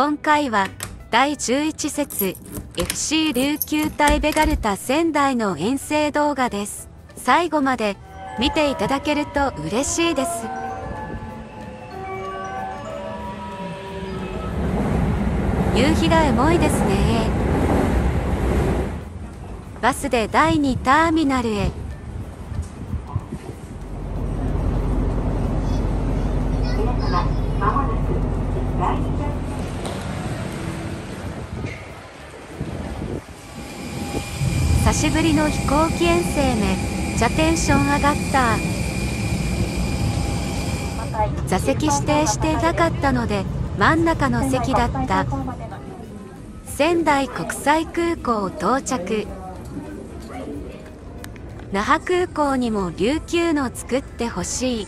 今回は第11節 FC 琉球対ベガルタ仙台の遠征動画です。最後まで見ていただけると嬉しいです。夕日がエモいですね。バスで第2ターミナルへ。久しぶりの飛行機遠征めっちゃテンション上がった。座席指定してなかったので真ん中の席だった。仙台国際空港到着。那覇空港にも琉球の作ってほしい。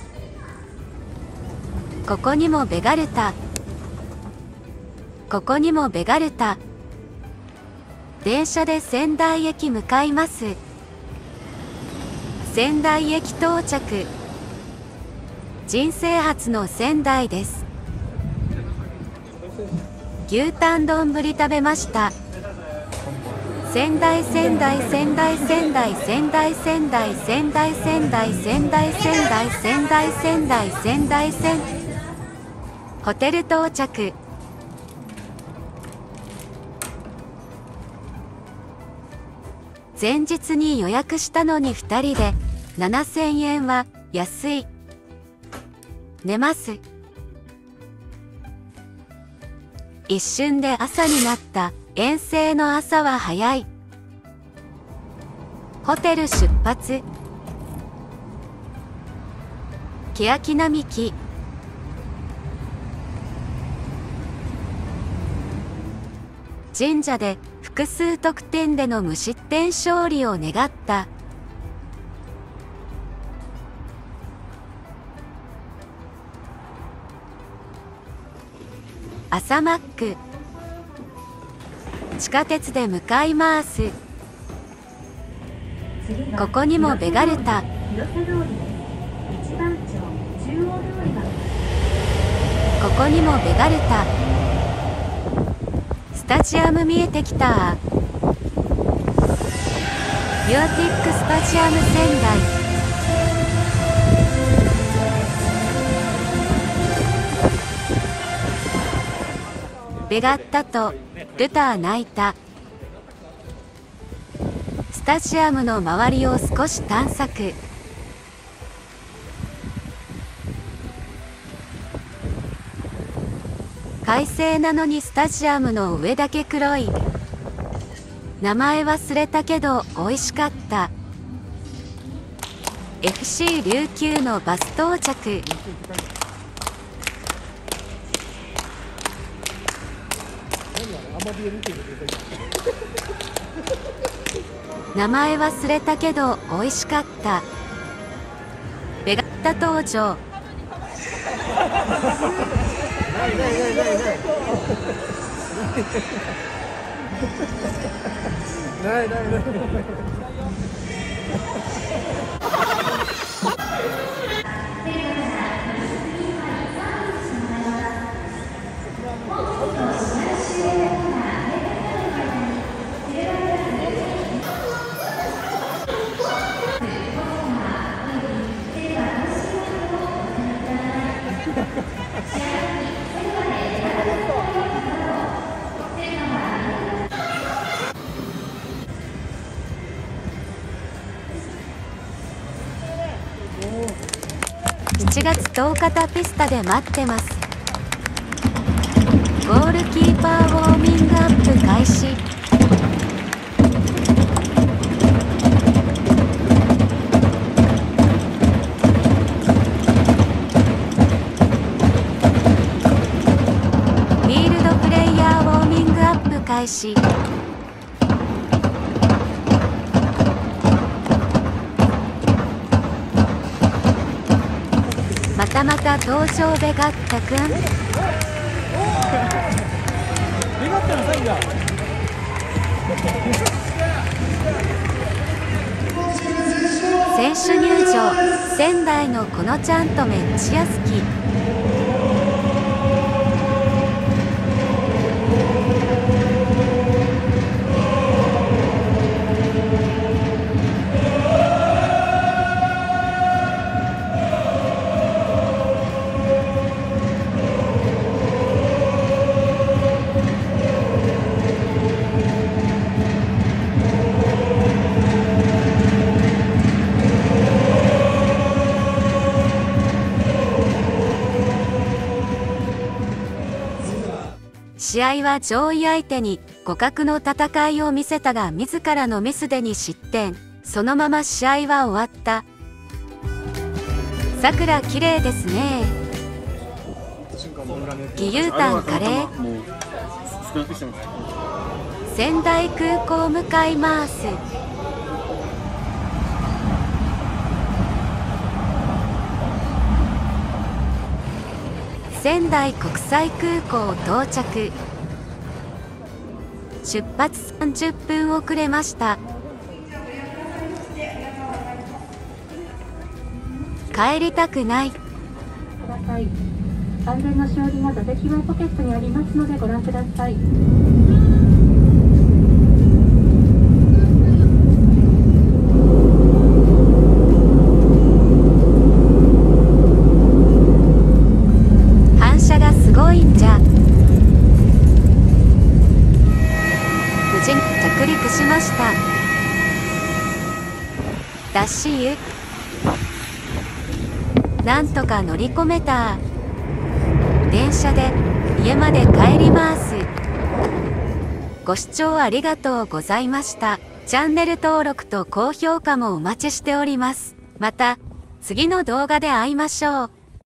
ここにもベガルタ。ここにもベガルタ。電車で仙台駅向かいます。仙台駅到着。人生初の仙台です。牛タン丼食べました。仙台仙台仙台仙台仙台仙台仙台仙台仙台仙台仙台仙台仙台仙台ホテル到着。前日に予約したのに2人で7000円は安い。寝ます。一瞬で朝になった。遠征の朝は早い。ホテル出発。欅並木。神社で複数得点での無失点勝利を願った。朝マック。地下鉄で向かいます。ここにもベガルタ。ここにもベガルタ。タジアム見えてきた。ビューティックスタジアム仙台。ベガッタとルター泣いた。スタジアムの周りを少し探索。快晴なのにスタジアムの上だけ黒い。名前忘れたけど美味しかった。FC 琉球のバス到着。名前忘れたけど美味しかった。ベガッタ登場。ないないない。7月10日タピスタで待ってます。ゴールキーパーウォーミングアップ開始。フィールドプレイヤーウォーミングアップ開始。たまた東証ベガッタくん。ベガッタのサインだ選手入場仙台のこのちゃんとめっちゃ好き試合は上位相手に互角の戦いを見せたが自らのミスでに失点。そのまま試合は終わった。さくら綺麗ですね。義勇丹カレー。仙台空港向かいます仙台国際空港到着。出発30分遅れました。帰りたくない。安全のしおりが座席はポケットにありますのでご覧ください反射がすごいんじゃ無事に着陸しました。ダッシュなんとか乗り込めた。電車で家まで帰ります。ご視聴ありがとうございました。チャンネル登録と高評価もお待ちしております。また次の動画で会いましょう。